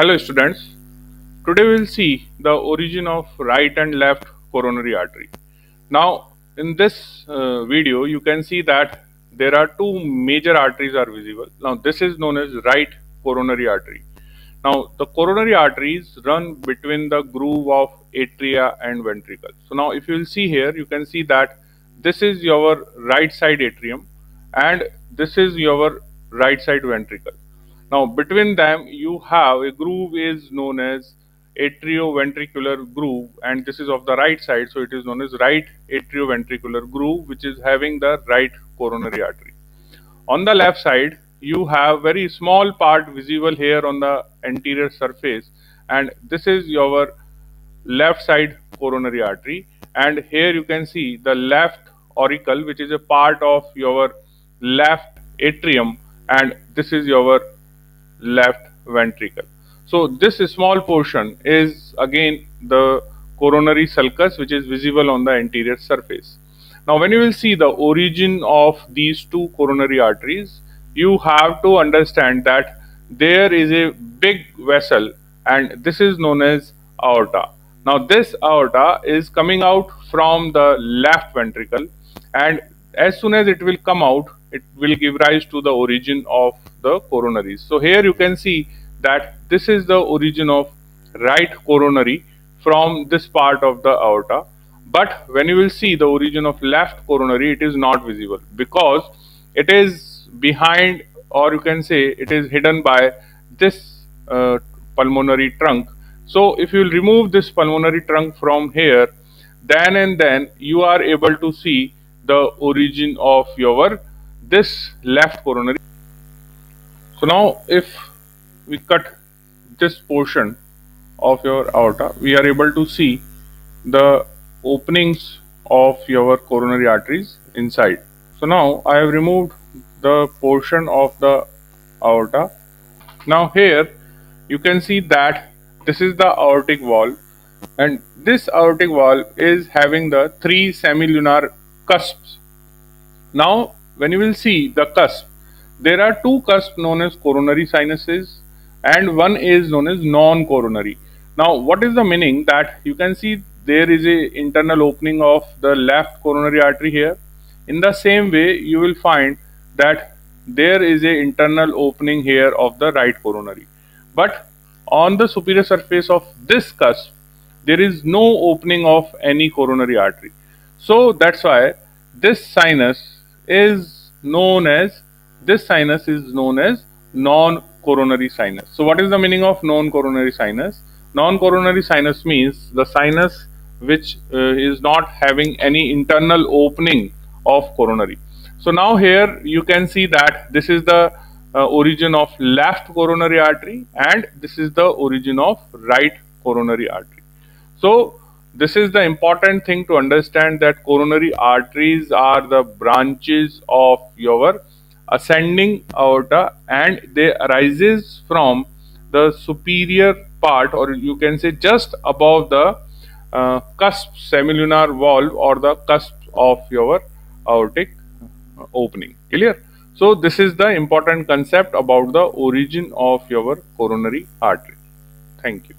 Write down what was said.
Hello students, today we will see the origin of right and left coronary artery. Now in this uh, video you can see that there are two major arteries are visible. Now this is known as right coronary artery. Now the coronary arteries run between the groove of atria and ventricle. So now if you will see here you can see that this is your right side atrium and this is your right side ventricle. Now between them you have a groove is known as atrioventricular groove and this is of the right side so it is known as right atrioventricular groove which is having the right coronary artery. On the left side you have very small part visible here on the anterior surface and this is your left side coronary artery and here you can see the left auricle which is a part of your left atrium and this is your left ventricle. So this small portion is again the coronary sulcus which is visible on the anterior surface. Now when you will see the origin of these two coronary arteries, you have to understand that there is a big vessel and this is known as aorta. Now this aorta is coming out from the left ventricle and as soon as it will come out, it will give rise to the origin of the coronaries. So here you can see that this is the origin of right coronary from this part of the aorta. But when you will see the origin of left coronary, it is not visible because it is behind or you can say it is hidden by this uh, pulmonary trunk. So if you will remove this pulmonary trunk from here, then and then you are able to see the origin of your this left coronary. So now if we cut this portion of your aorta, we are able to see the openings of your coronary arteries inside. So now I have removed the portion of the aorta. Now here you can see that this is the aortic wall and this aortic wall is having the three semilunar cusps. Now when you will see the cusp, there are two cusps known as coronary sinuses and one is known as non-coronary. Now what is the meaning that you can see there is a internal opening of the left coronary artery here. In the same way you will find that there is a internal opening here of the right coronary. But on the superior surface of this cusp there is no opening of any coronary artery. So that's why this sinus is known as this sinus is known as non-coronary sinus. So what is the meaning of non-coronary sinus? Non-coronary sinus means the sinus which uh, is not having any internal opening of coronary. So now here you can see that this is the uh, origin of left coronary artery and this is the origin of right coronary artery. So this is the important thing to understand that coronary arteries are the branches of your ascending aorta and they arises from the superior part or you can say just above the uh, cusp semilunar valve or the cusp of your aortic opening. Clear? So this is the important concept about the origin of your coronary artery. Thank you